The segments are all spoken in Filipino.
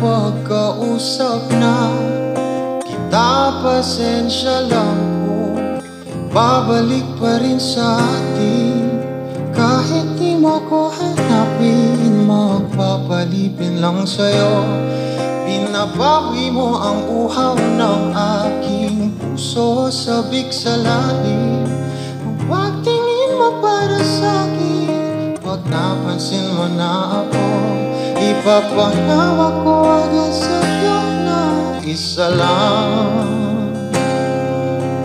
ngiti kapag kausap na Kita pasensya lang kung babalik pa rin sa atin. Kahit di mo ko hanapin Magpapalipin lang sa'yo. Pinabawi mo ang uhaw ng aking puso sa lalim Huwag tingin mo para sa'kin Pag napansin mo na ako Ipapahawak ko agad sa'yo na isa lang.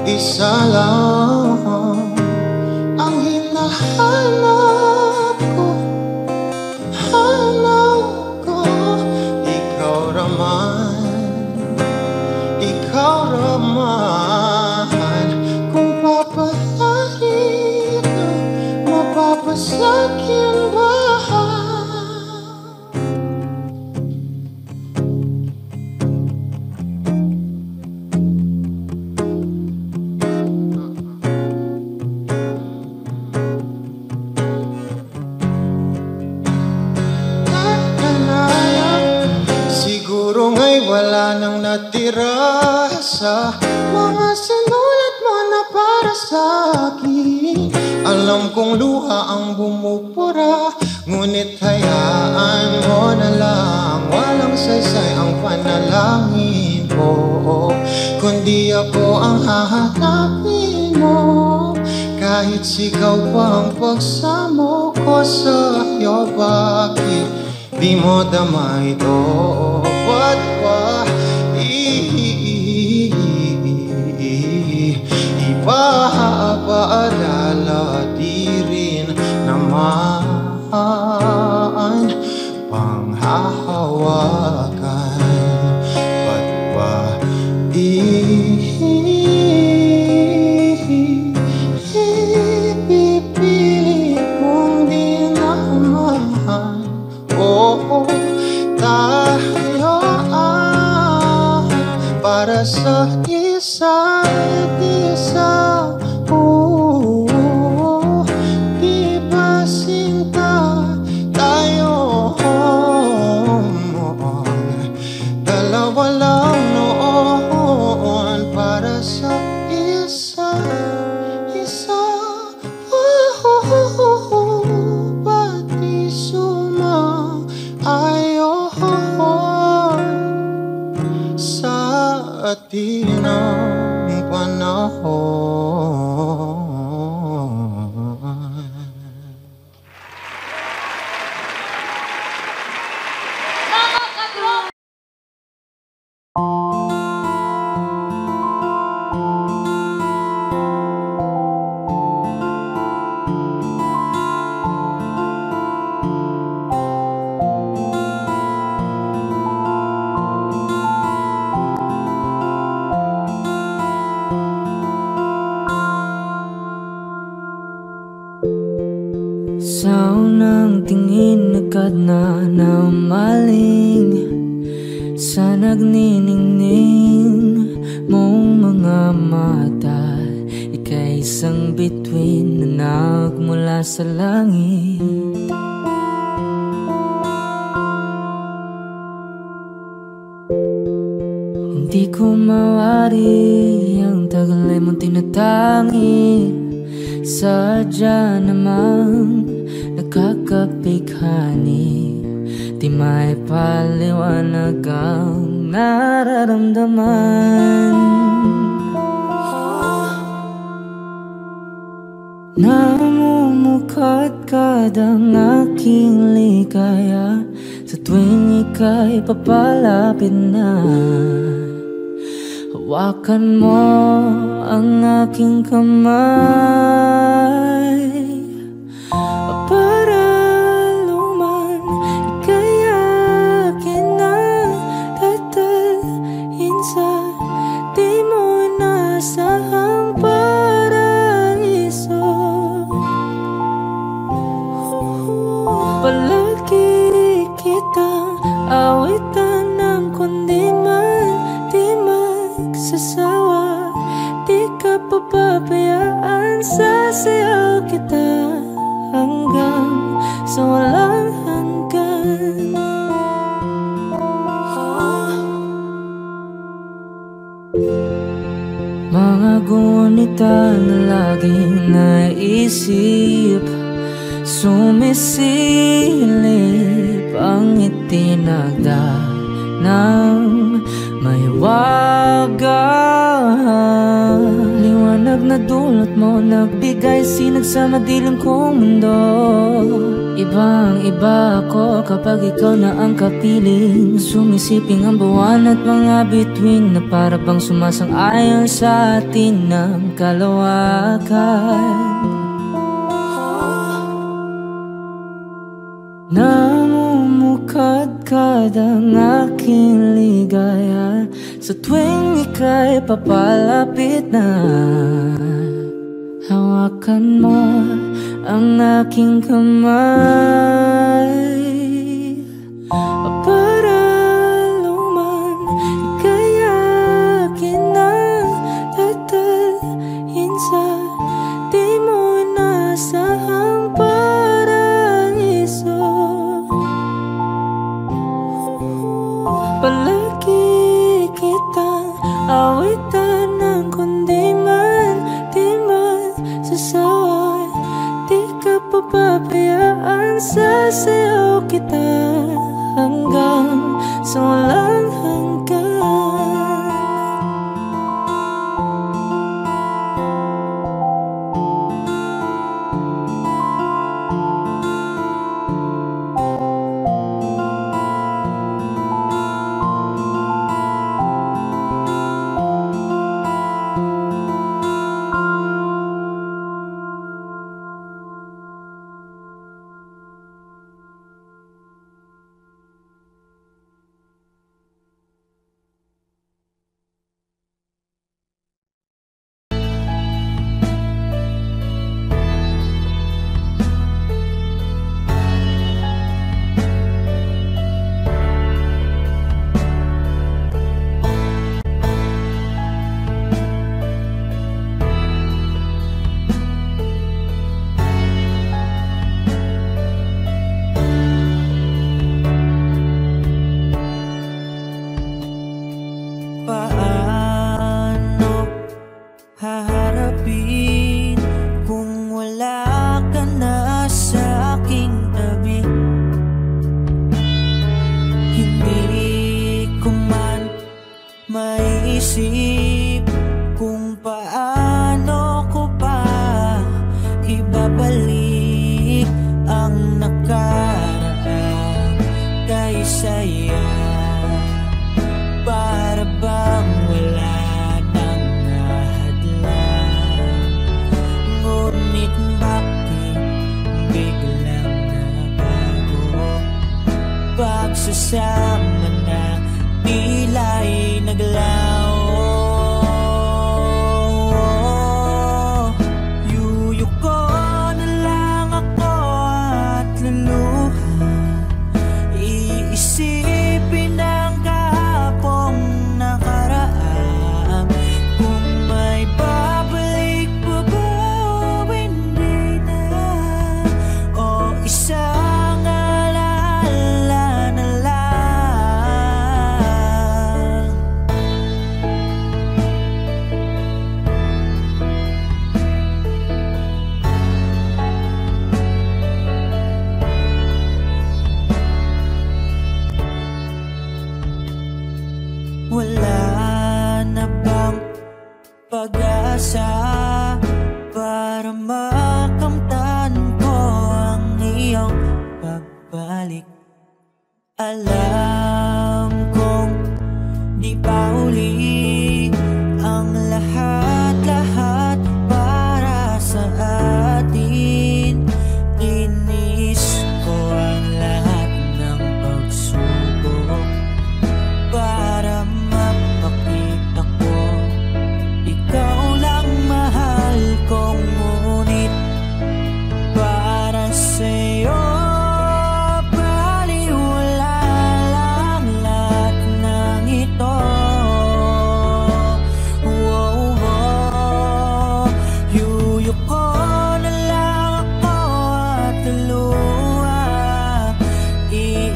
Isa lang. Ang hinahanap Alam kong luha ang bumupura Ngunit hayaan mo na lang. Walang saysay ang panalangin ko Kundi ako ang hahanapin mo. Kahit sigaw pa ang pagsamo ko sa'yo Bakit Di mo dama ito? Ba't ba Ipapaalala sa langit. Hindi ko mawari ang tagal ay mong tinatangi Sadya namang nakakapighani. Di may paliwanag ang nararamdaman Namumukat kadang aking ligaya. Sa tuwing ika'y papalapit na Hawakan mo ang aking kamay kita na laging naisip Sumisilip ang itinagda ng may waga Liwanag na dulot mo Nagbigay sinag sa madilim kong mundo. Ibang iba ako kapag ikaw na ang kapiling. Sumisiping ang buwan at mga bituin Na para bang sumasang ayon sa atin ng kalawakan. agad ang aking ligaya. Sa tuwing ika'y papalapit na Hawakan mo ang aking kamay. Sasayaw kita hanggang sa wala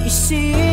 see.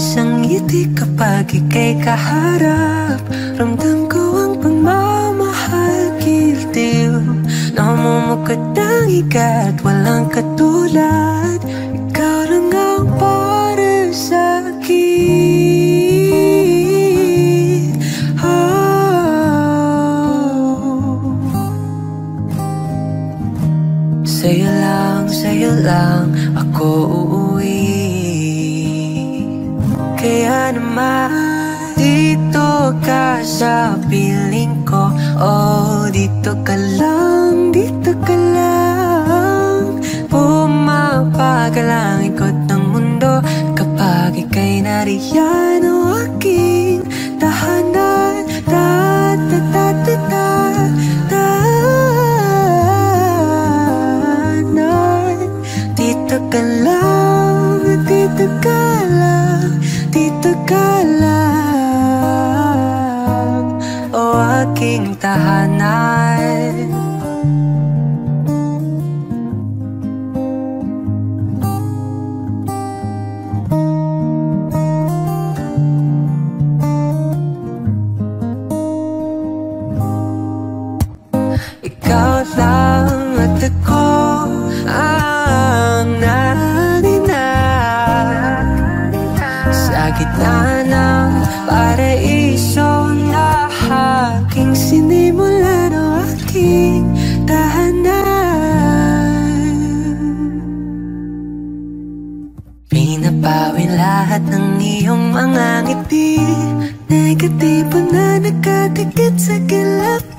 Isang ngiti kapag ika'y kaharap Ramdam ko ang pagmamahal Kiltiw Namumukad ang ikat Walang katulad. Ikaw lang at ako ang naninak Sa gitna ng paraiso na aking sinimula ng aking tahanan. Pinabawi lahat ng iyong mga ngiti. Negatibo na nakatikit sa kilap.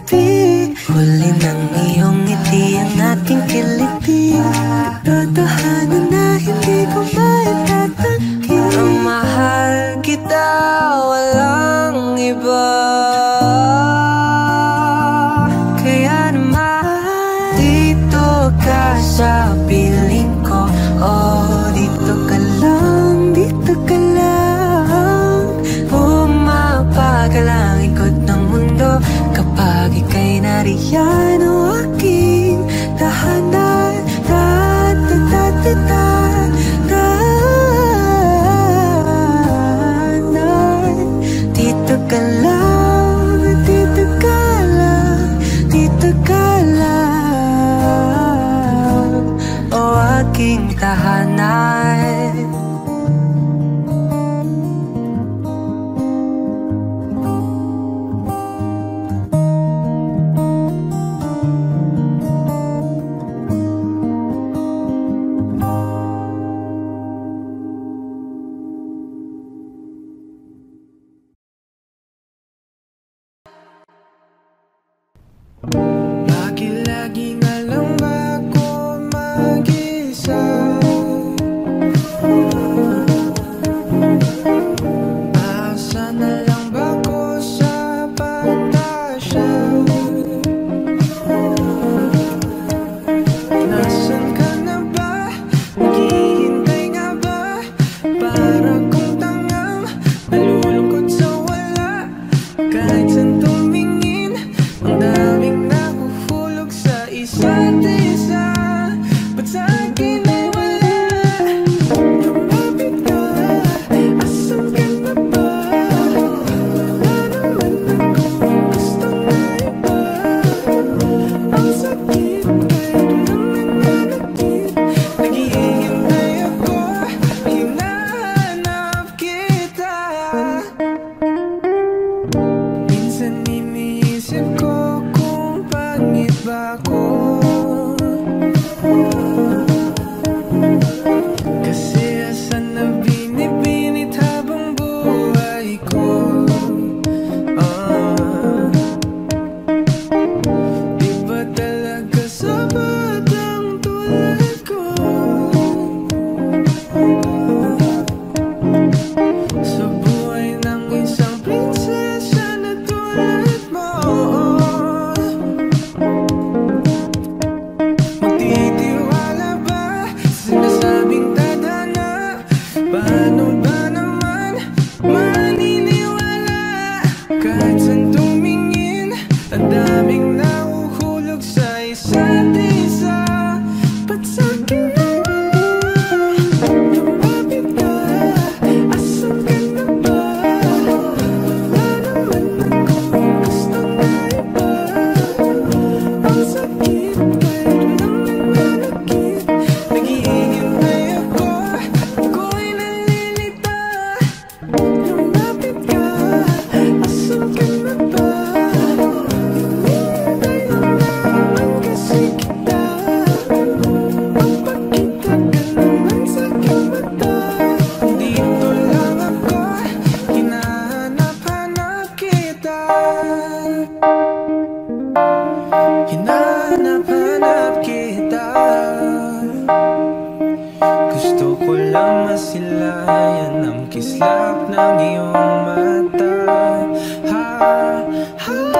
Hinahanap-hanap kita. Gusto ko lang masilayan Ang kislap ng iyong mata. Ha, ha.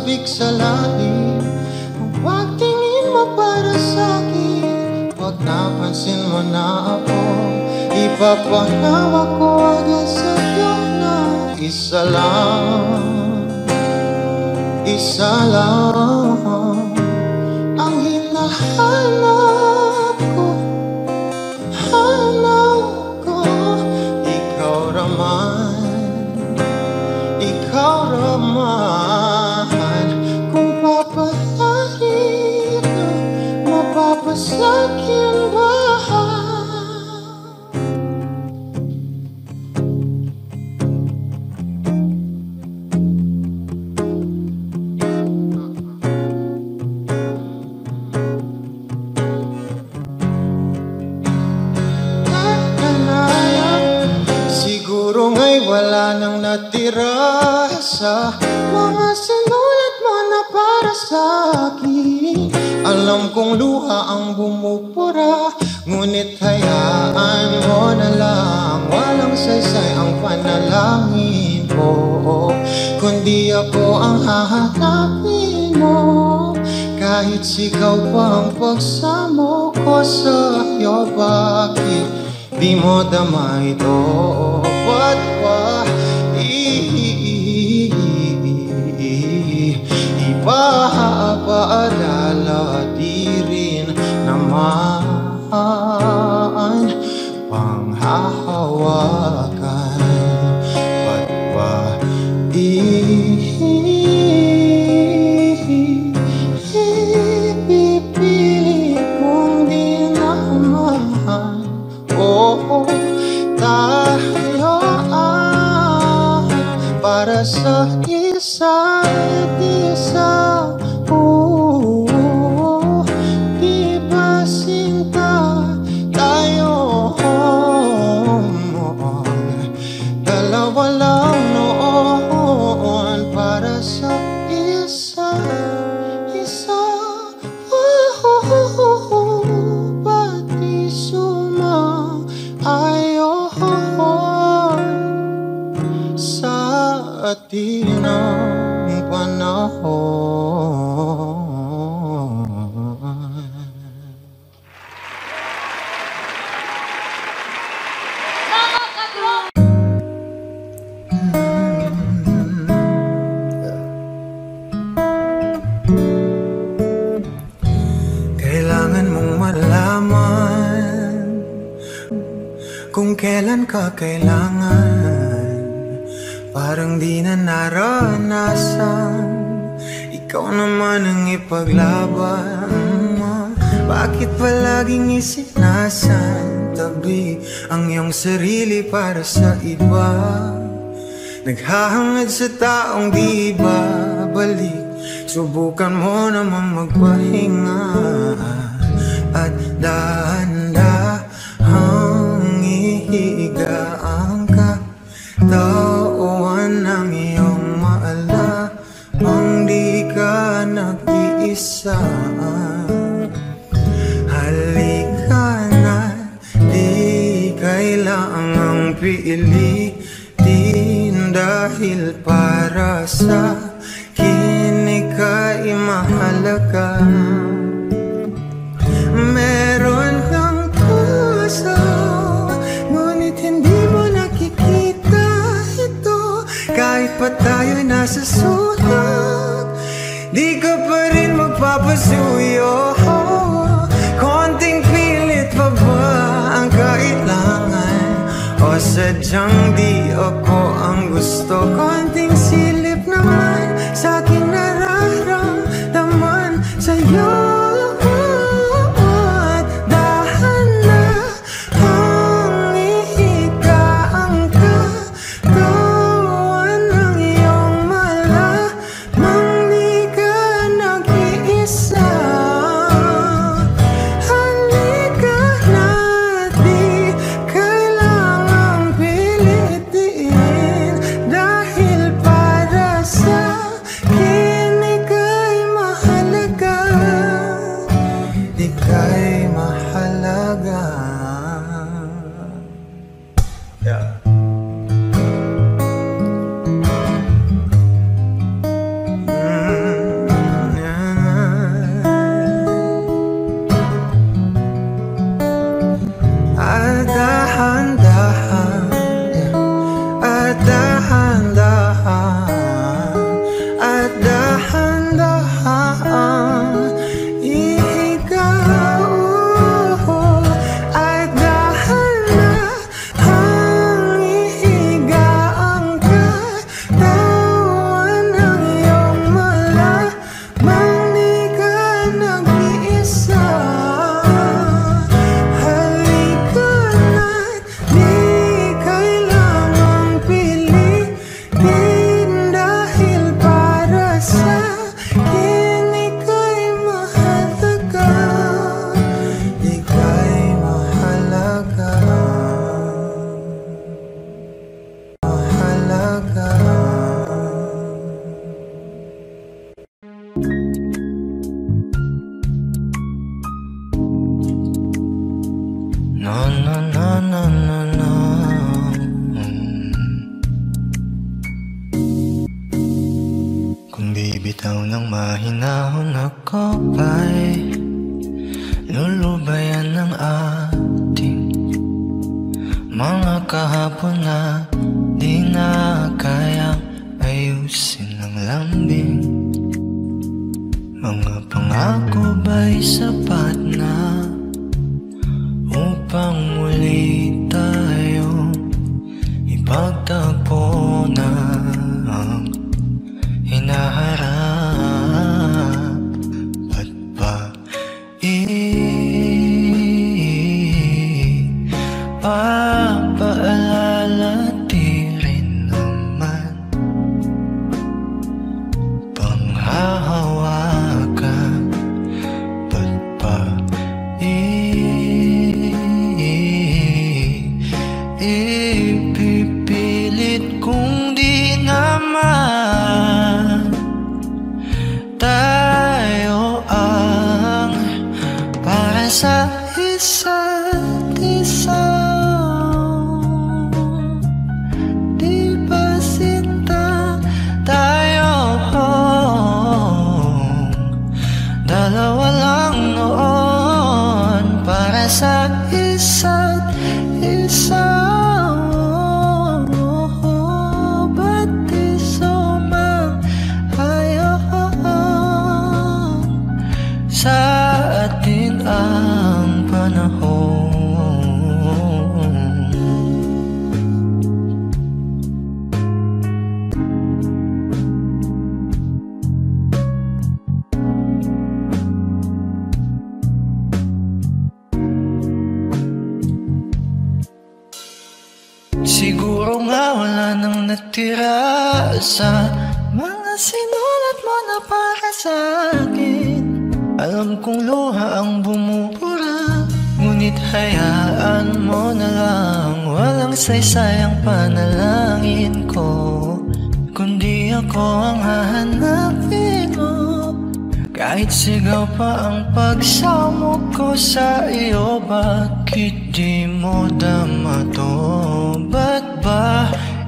sabik sa labi Huwag tingin mo para sa'kin Huwag napansin mo na ako. Ipapahin ti para sa iba. Naghahangad sa taong di babalik. Subukan mo naman magpahinga At dahil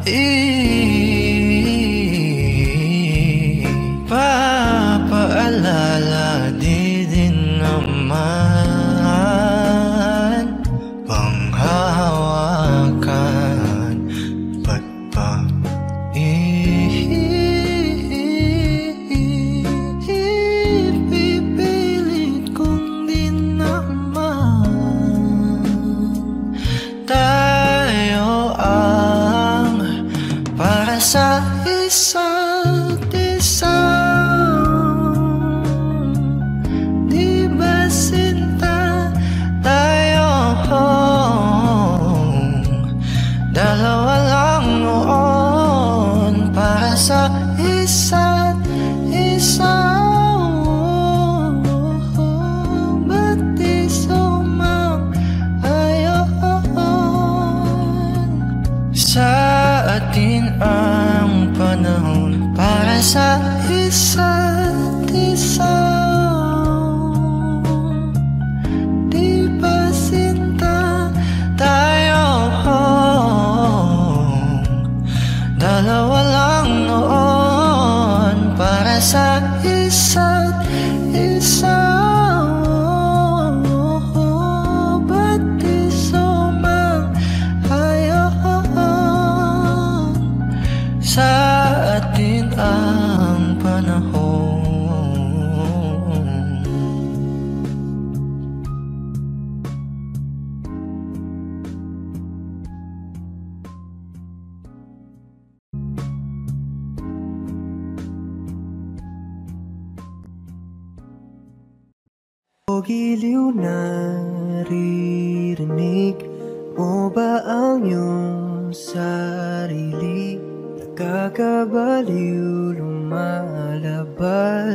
ba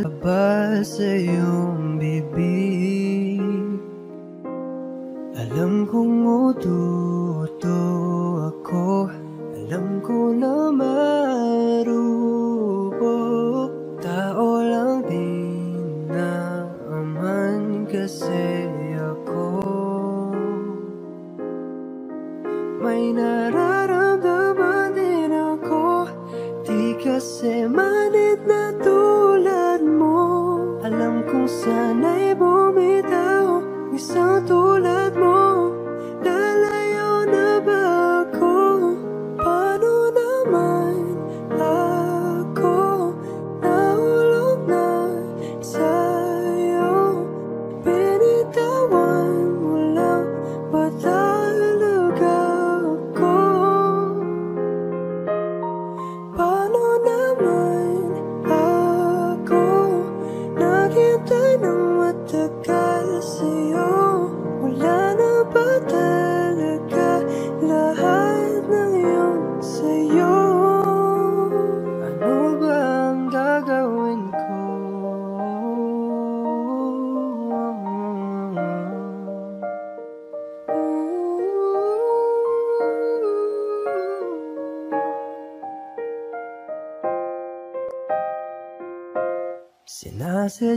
lumalabas ba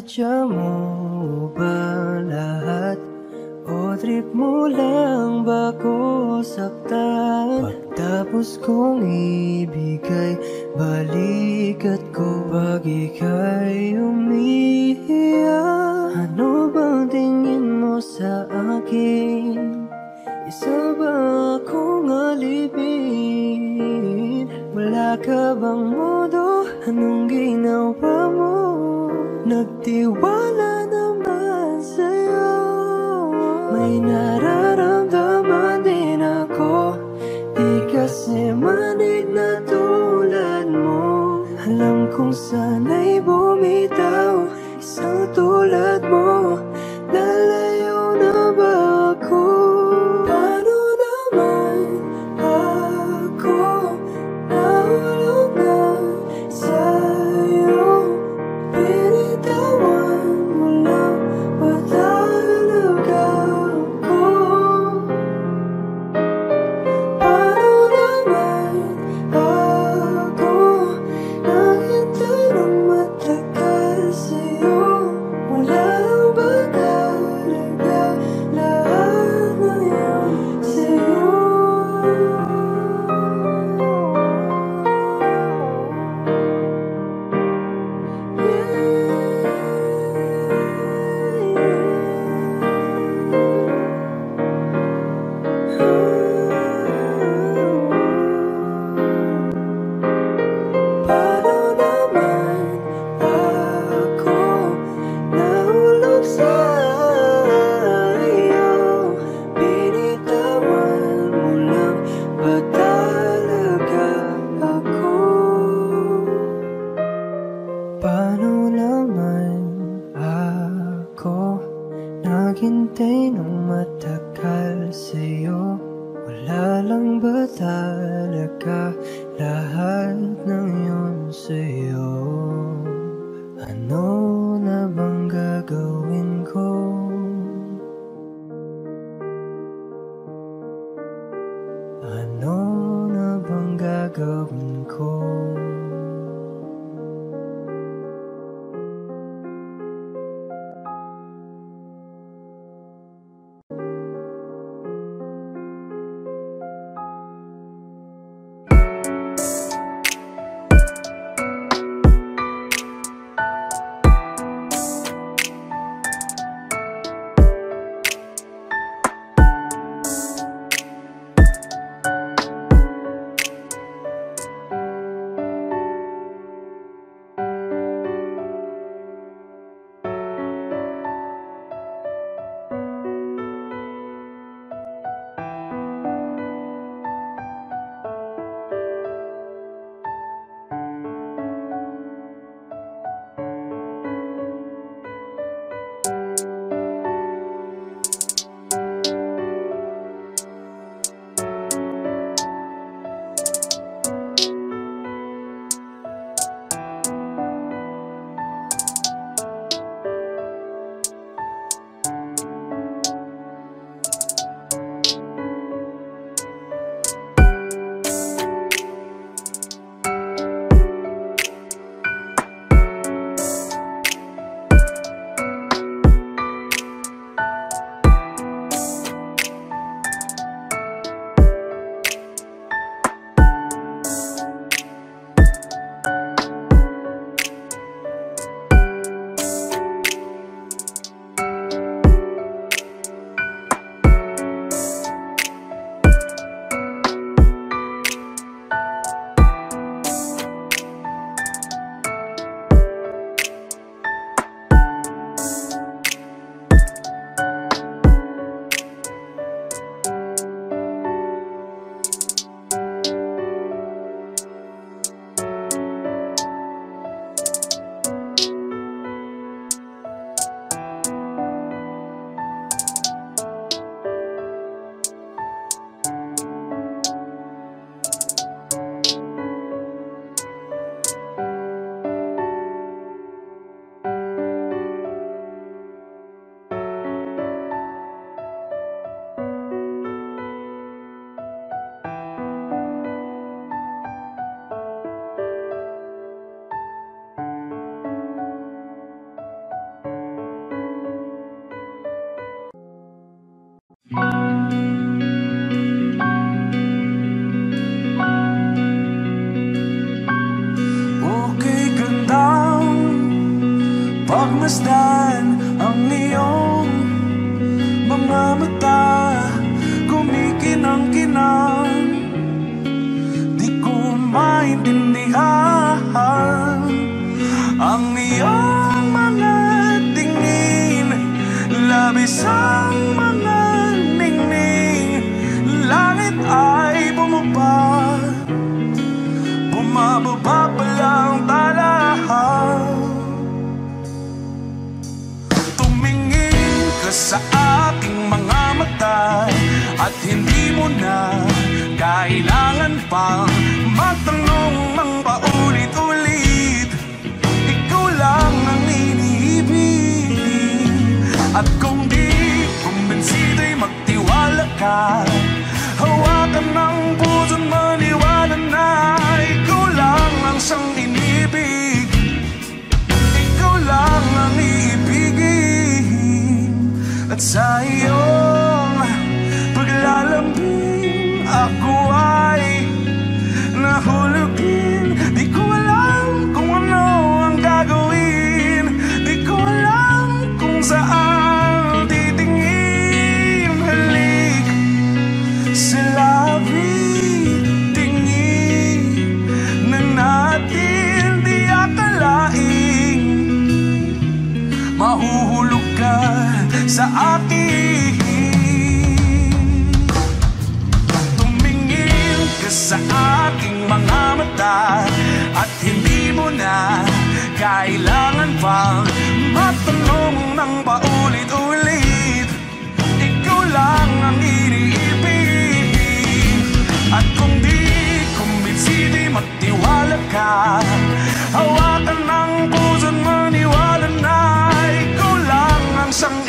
Sadece Nararamdaman din ako. Di kasi manig na tulad mo. Alam kong sana'y kita At hindi mo na kailangan pang matanong ng paulit-ulit. Ikaw lang ang iniibig. At kung di kumbinsi magtiwala ka. Hawakan ng puso't maniwala na Ikaw lang ang siyang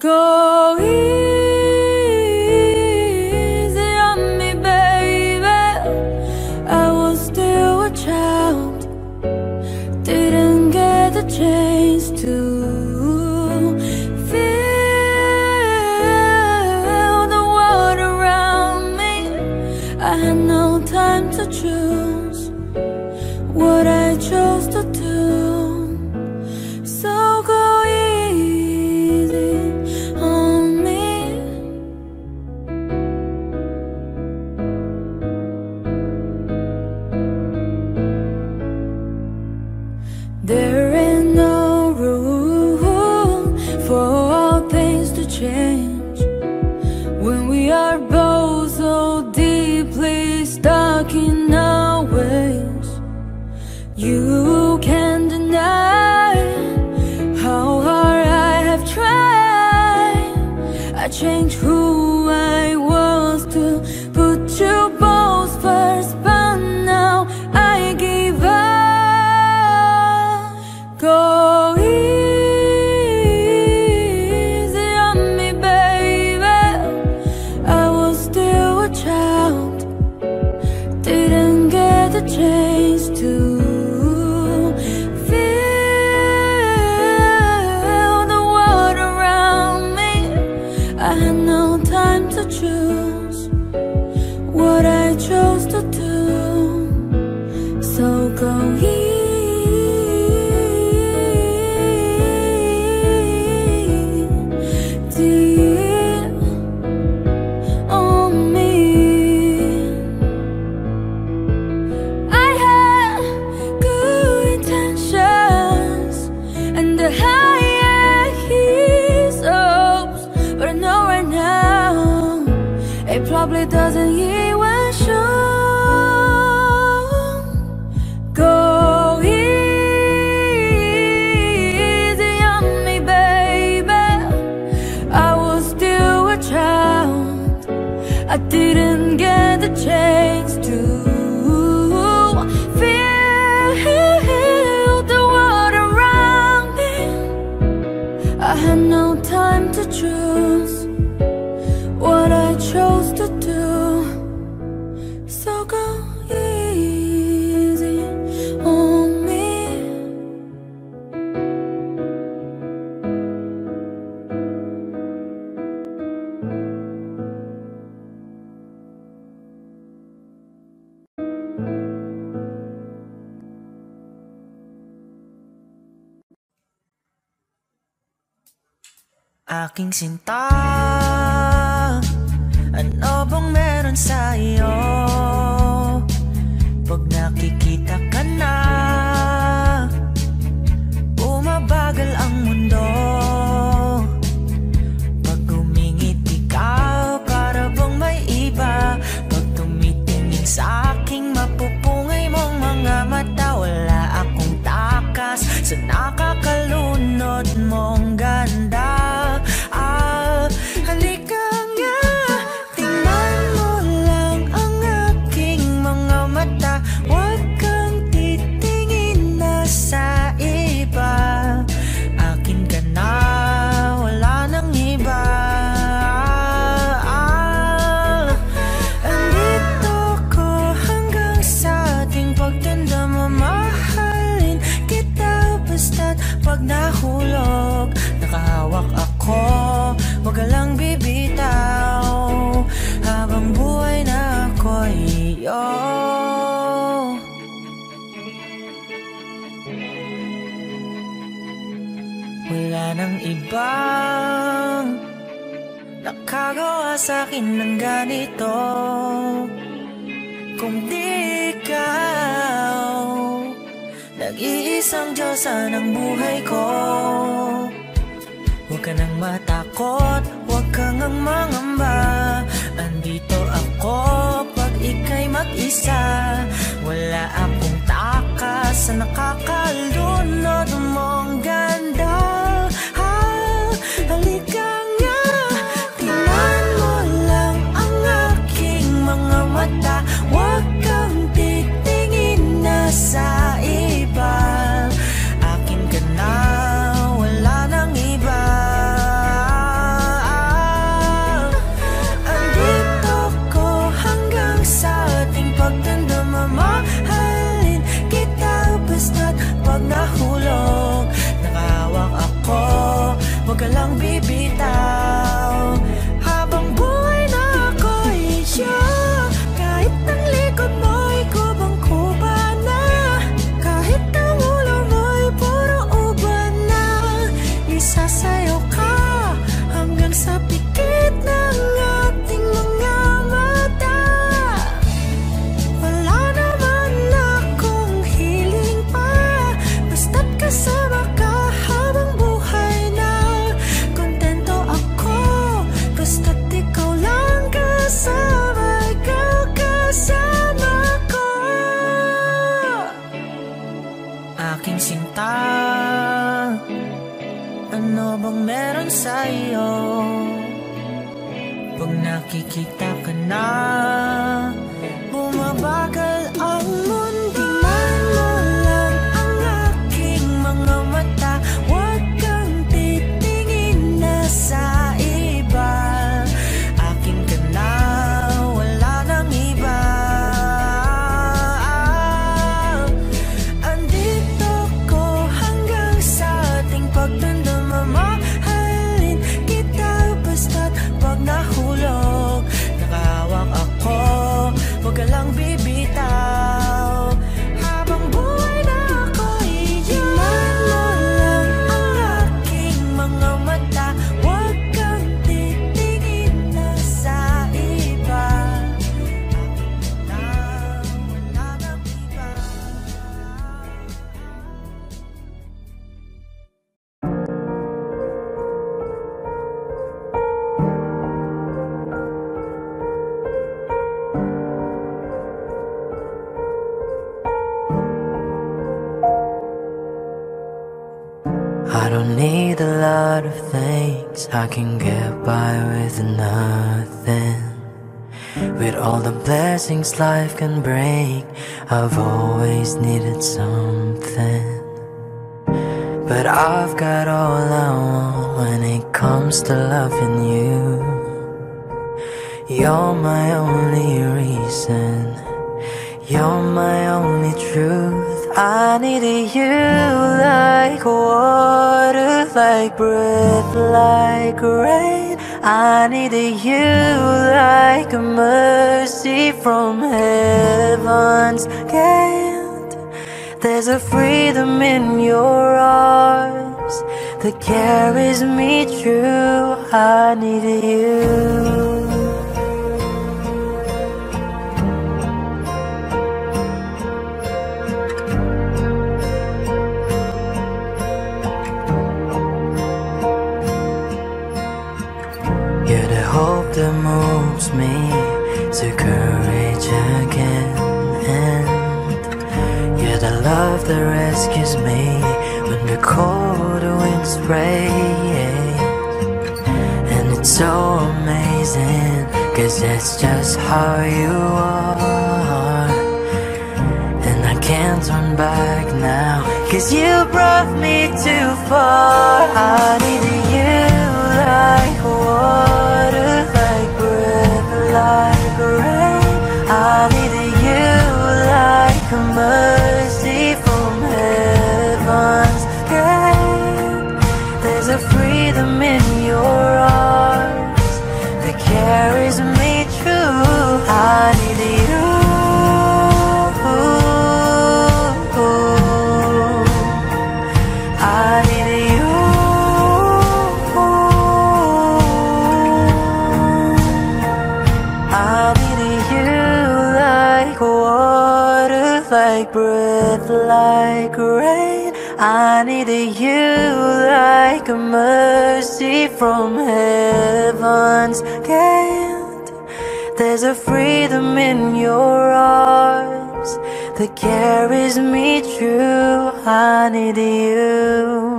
go. Aking sinta Ano bang meron sa iyo? Wala nang ibang Nakagawa sa akin ng ganito. Kung di ikaw Nag-iisang Diyosa ng buhay ko. Huwag ka nang matakot, huwag ka nang mangamba. Andito ako pag ika'y mag-isa. Wala akong takas sa nakakalunod mong ganda. Life can bring, I've always needed something. But I've got all I want when it comes to loving you. You're my only reason. You're my only truth. I needed you like water, like breath, like rain. I needed you like a mercy from heaven's gate. There's a freedom in your arms that carries me through. I need you. That rescues me when the cold winds rain. And it's so amazing, cause that's just how you are. And I can't turn back now, cause you brought me too far. I needed you like water, like breath, like rain. I needed you like a mercy Needed you like a mercy from heaven's gate. There's a freedom in your arms that carries me through. I need you.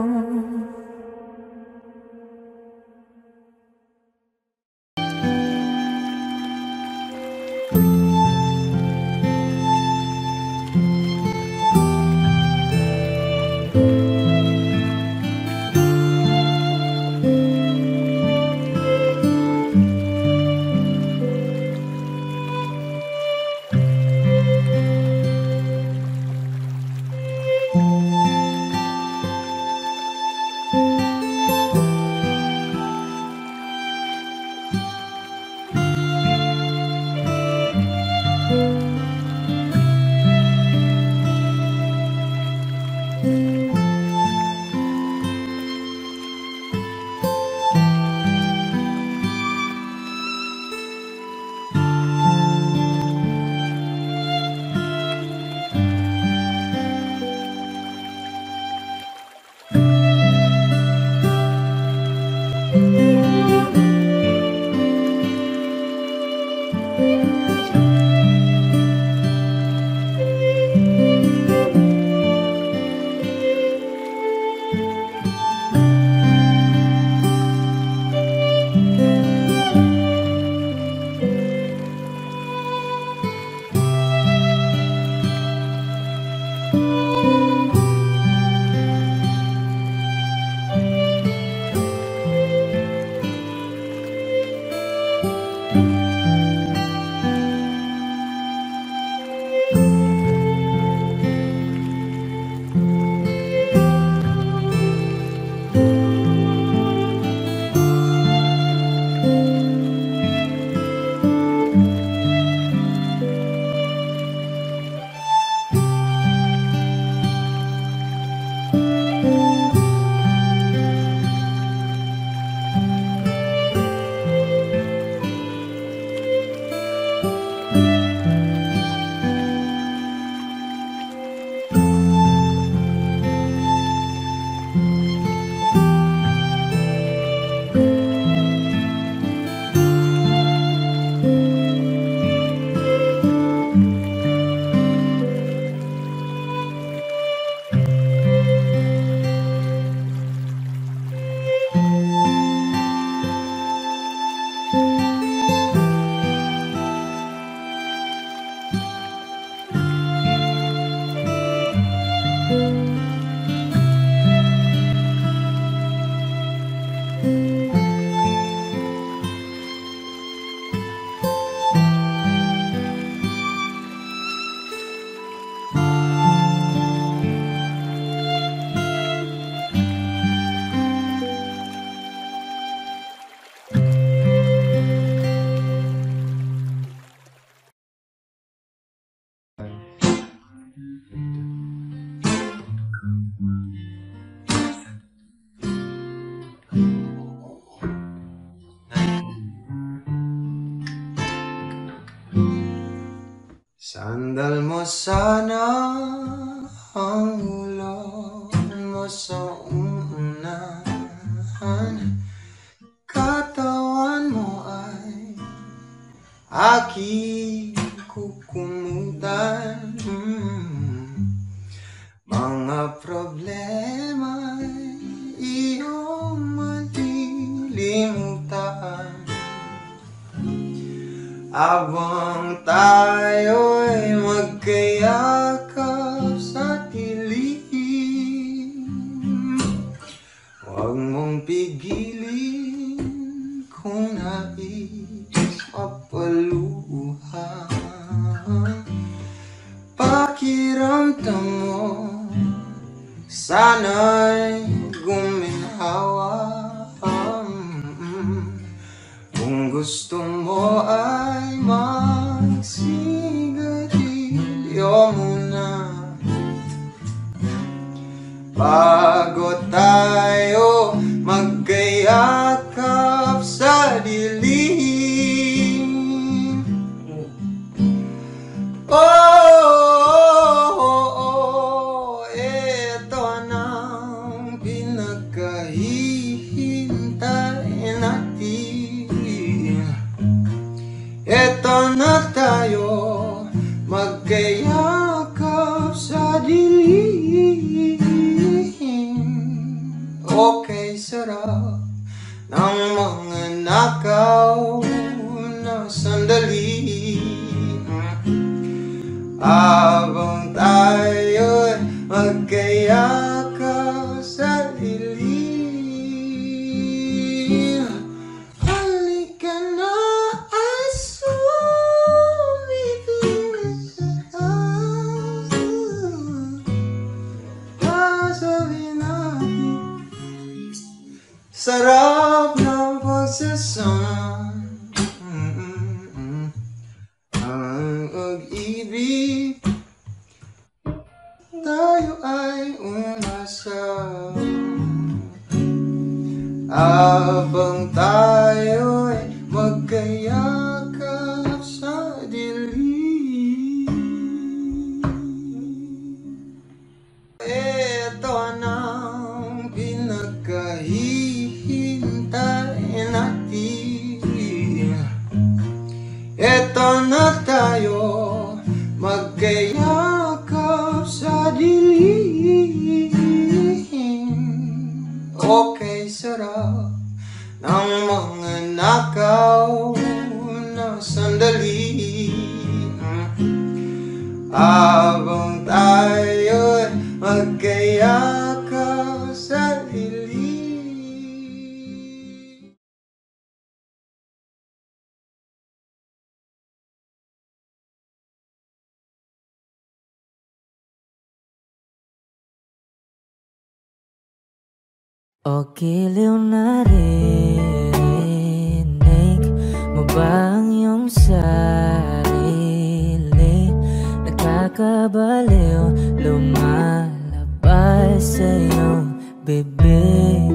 sana dilim O kay sarap ng mga nakaw na sandali. Abang tayo'y magkayaan O giliw na rinig mo ba ang iyong sarili? Nakakabaliw lumalabas sa iyong bibig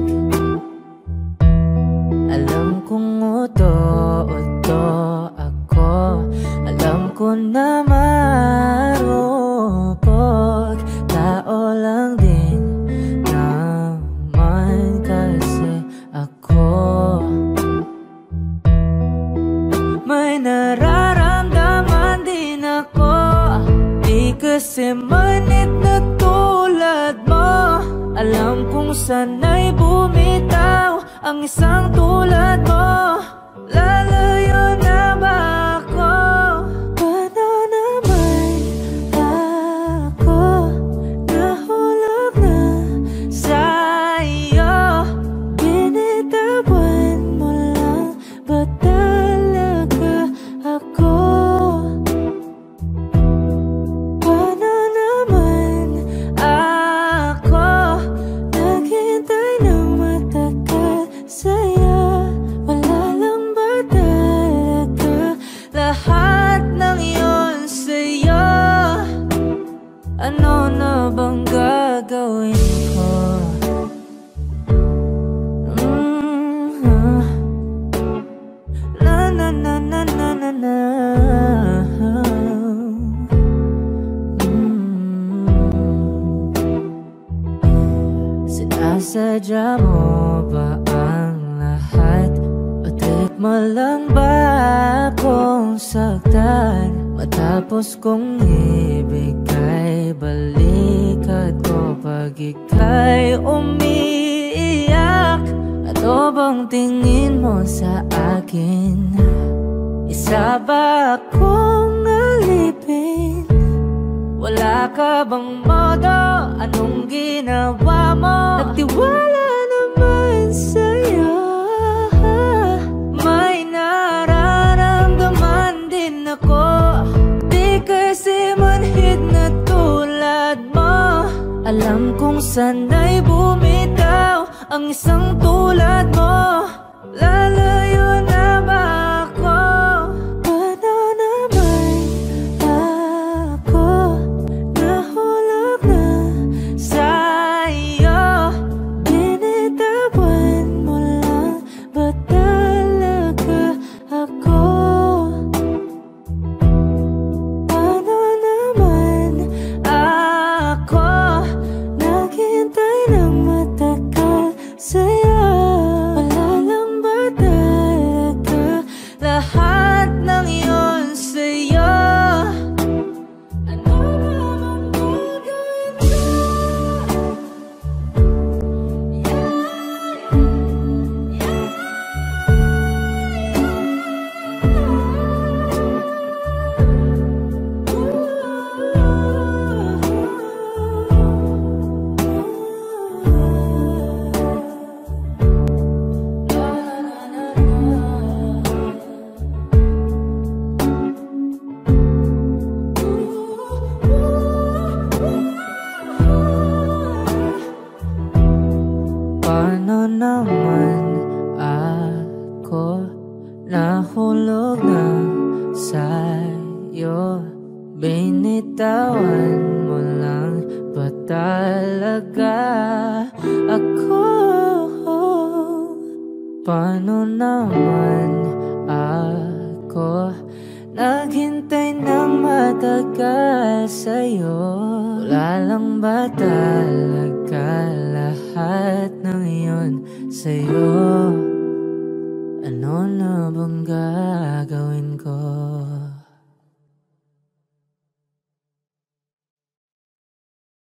Alam kong sana'y bumitaw Ang isang tulad mo. Lalayo